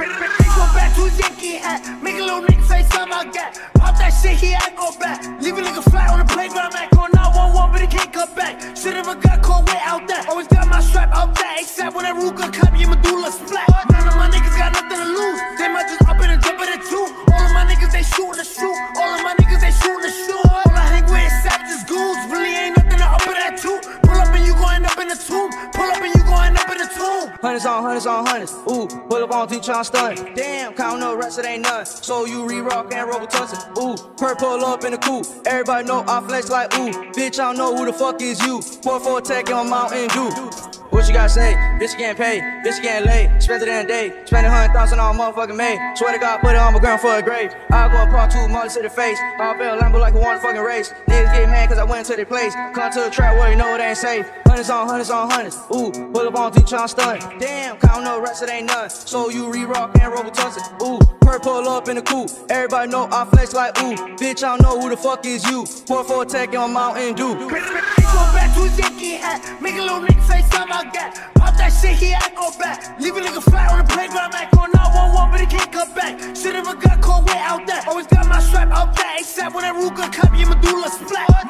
Big go back to his Yankee hat. Make a little nigga face on my gap. Pop that shit, he ain't go back. Leave a nigga fly on the playground, Mac on 911, but he can't come back. Shit ever got Hundreds on hundreds on hundreds. Ooh, pull up on T tryna stun. Damn, count no rest, it ain't none. So you re-rock and roll Robitussin. Ooh, per pull up in the coupe. Everybody know I flex like ooh. Bitch, I know who the fuck is you. Pour for a tech on Mountain Dew. What you gotta say? Bitch, you getting paid. Bitch, you getting laid. Spend it in a day. Spend a hundred thousand on motherfucking May. Swear to God, put it on my ground for a grave. I go and pump two months to the face. I feel Lambo like a one fucking race. Niggas get mad cause I went to their place. Come to the trap where you know it ain't safe. Hundreds on hundreds on hundreds. Ooh, pull up on T tryna stun. Damn, count no rest, it ain't none. So you re-rock and Robitussin. Ooh, per pull up in the coupe. Everybody know I flex like ooh. Bitch, I don't know who the fuck is you. Pour for a tech on Mountain Dew. His Yankee hat. Make a little nigga face on my gap. Pop that shit, he ain't go back. Leave a nigga fly on the playground, Mac on 911, but he can't come back. Ever got caught way out there. Always got my strap out there. Except when that Ruger cut me, medulla splat.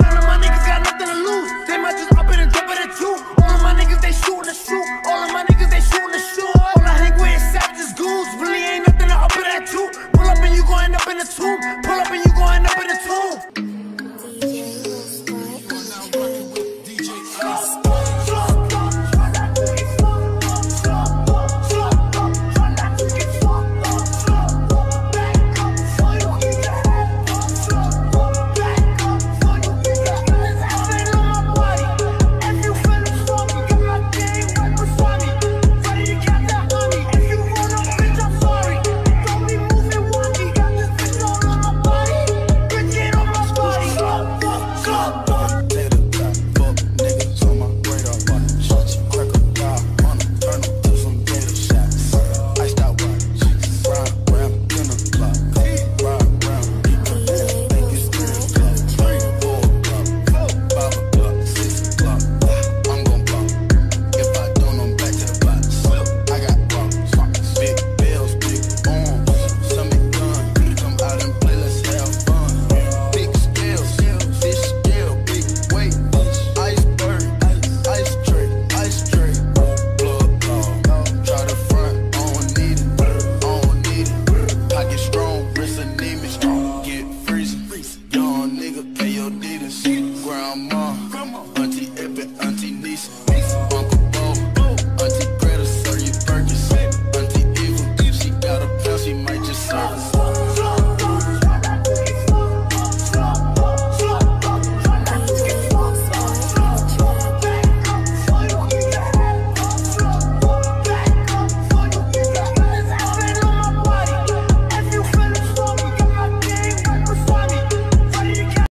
grandma. grandma.